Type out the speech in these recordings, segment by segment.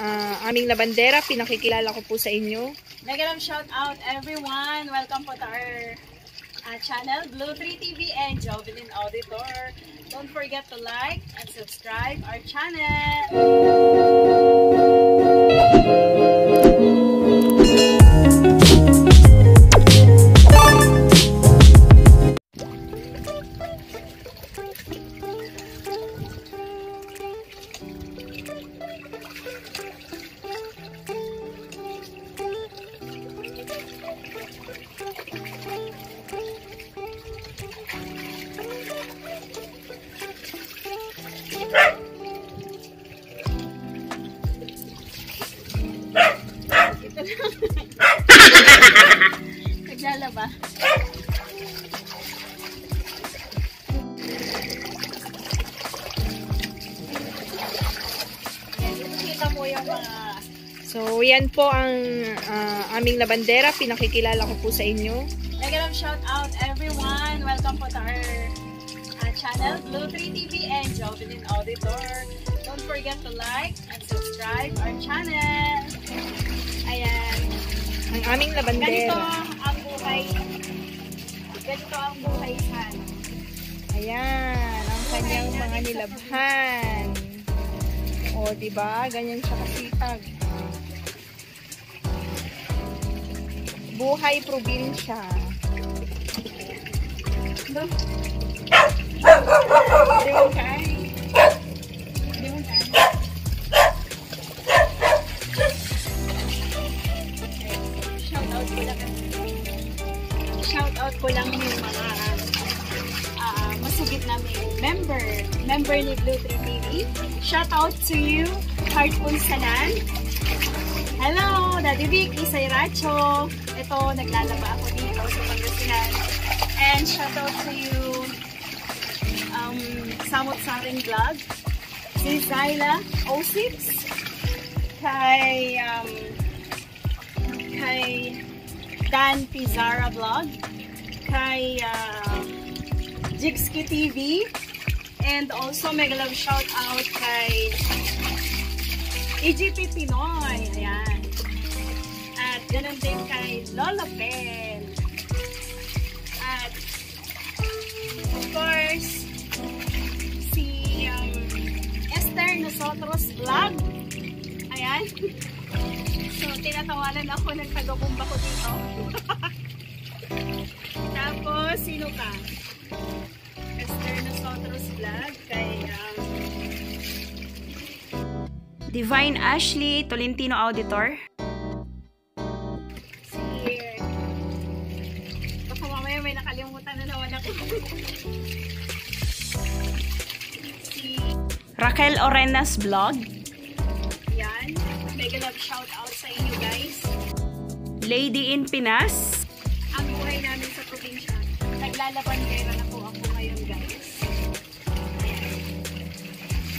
uh, aming labandera, pinakikilala ko po sa inyo. Negative shout out everyone. Welcome po to our uh, channel, Blue 3 TV and Jovelin Auditor. Don't forget to like and subscribe our channel. Naglalaba. Mo yung mga So, yan po ang uh, aming labandera, pinakikilala ko po sa inyo. Negative shout out everyone. Welcome po to our uh, channel, Blue 3 TV and Jovelin Auditor. Don't forget to like and subscribe our channel. Aming Ganito labandera. ang buhay. Ganito ang buhay sa Ayan, ang kanyang mga nilabhan. O, di ba? Ganyan siya kasipag. Buhay probinsya. Hindi mo kain. Out ko lang yung mga ah, masugid namin member. Member ni Blue 3 TV. Shout out to you, Heart Punsanan. Hello, Daddy Vic, Isay Racho. Ito, naglalaba ako dito sa Pangasinan. And shout out to you, um, Samot Saring Vlog, si Zyla 06, kay, um, kay Dan Pizarra Vlog, kay uh, Jigski TV, and also mega love shout out kay EGP Pinoy. Ayan. At ganun din kay Lola Ben. At of course, si um, Esther Nosotros Vlog. Ayan. So, tinatawanan ako ng taga-bumba ko dito. Sino ka? Esther Nosotros Vlog. Kay, um, Divine Ashley Tolentino Auditor. si... Baka mamaya may nakalimutan na naman ako. si... Raquel Orenas Vlog. Yan. Mega love shout out sa inyo guys. Lady in Pinas. Ang buhay namin sa probinsya. Naglalabandera na po ako ngayon guys.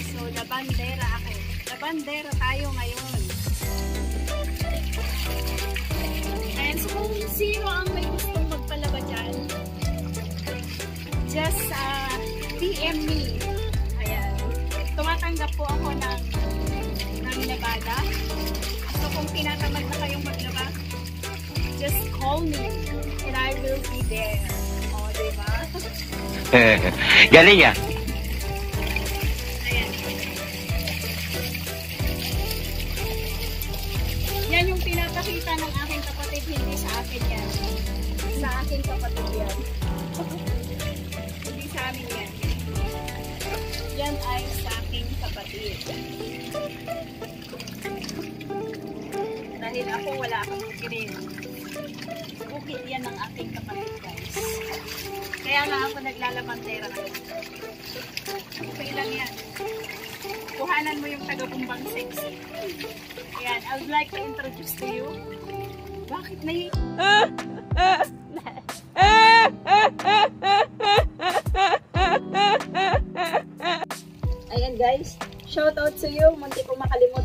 So, labandera ako. Labandera tayo ngayon. And so, kung sino ang may gustong magpalaba dyan, just uh, PM me. Ayan. Tumatanggap po ako ng ng labada. So, kung tinatamad na kayong maglaba, just call me and I will be there. Diba? Galing ah. Yan yung pinapakita ng aking kapatid, hindi sa akin yan. Sa aking kapatid yan. hindi sa amin yan. Yan ay sa aking kapatid. Dahil ako wala akong bukid. Bukid yan ng aking kapatid guys. Kaya nga ako naglalabandera ngayon. Okay yan. Kuhanan mo yung taga-bumbang sexy. Ayan, I would like to introduce to you. Bakit na yun?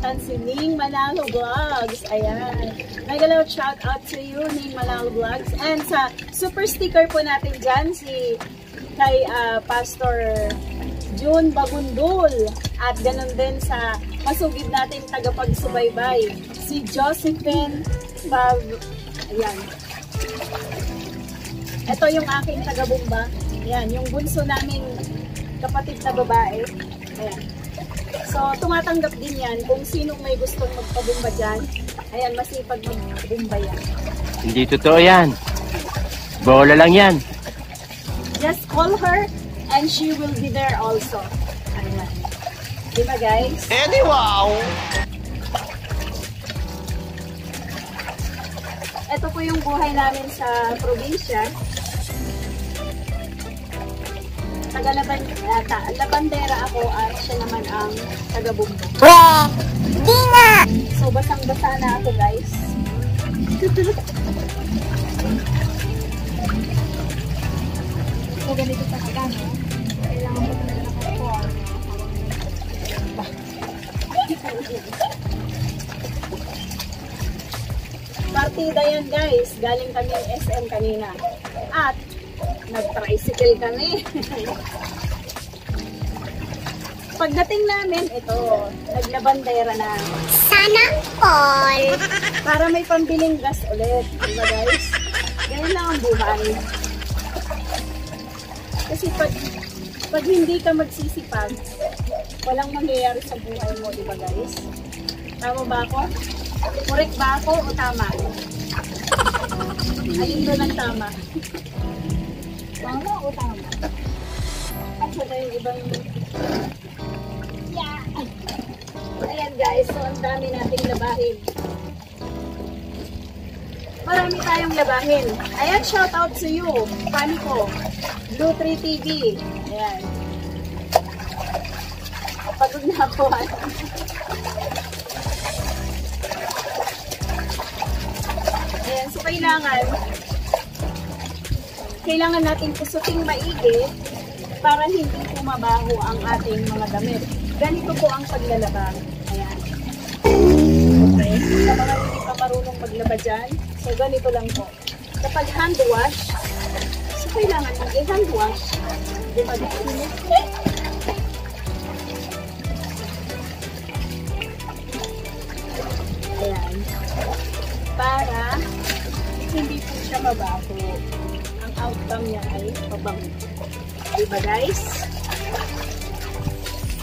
makalimutan si Ning Manalo Vlogs. Ayan. Nagalaw shout out to you, Ning Manalo Vlogs. And sa super sticker po natin dyan, si kay ah, Pastor June Bagundul. At ganun din sa masugid natin tagapagsubaybay, si Josephine Pav... Ayan. Ito yung aking taga-bumba. Ayan, yung bunso namin kapatid na babae. Ayan. So, tumatanggap din yan kung sinong may gustong magpabumba dyan. Ayan, masipag magbumba yan. Hindi totoo yan. Bola lang yan. Just call her and she will be there also. Ayan. Di ba guys? Wow! Ito po yung buhay namin sa probinsya. Taga Laban, uh, ta, Labandera ako at siya naman ang taga Bumbo. So basang-basa na ako guys. so ganito talaga no? Kailangan mo talaga nakakuha. Partida yan guys. Galing kami SM kanina. At nag-tricycle kami. Pagdating namin, ito, naglabandera na. Sana all. Para may pambiling gas ulit. Diba guys? Ganyan lang ang buhay. Kasi pag, pag hindi ka magsisipag, walang mangyayari sa buhay mo, di ba guys? Tama ba ako? Correct ba ako o tama? Alin doon ang tama? Tama o tama? Na yung ibang... Yeah! Ayan guys, so ang dami nating labahin. Marami tayong labahin. Ayan, shout out to you. Pani ko. Blue 3 TV. Ayan. Pagod na ako. Ayan, so kailangan kailangan natin kusuting maigi para hindi pumabaho ang ating mga damit. Ganito po ang paglalaba. Ayan. Okay. Sa mga hindi pa marunong maglaba dyan, so ganito lang po. Kapag hand wash, so kailangan mag-hand wash. Di ba? Ayan. Para hindi po siya mabaho. Outcome niya ay mabango. Di ba guys?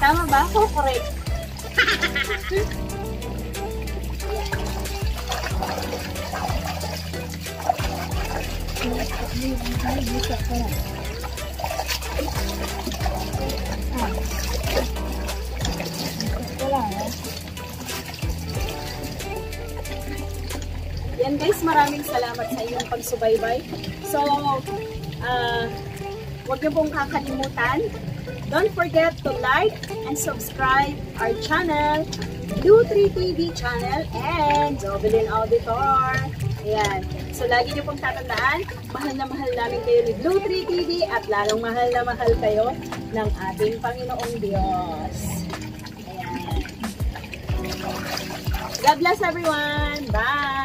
Tama ba ako? Correct. Yan guys, maraming salamat sa iyong pagsubaybay. So, ah, huwag niyo pong kakalimutan. Don't forget to like and subscribe our channel, 3 TV channel and Jovelyn Auditor. Ayan. So, lagi niyo pong tatandaan, mahal na mahal namin kayo ni 3 TV at lalong mahal na mahal kayo ng ating Panginoong Diyos. Ayan. God bless everyone. Bye!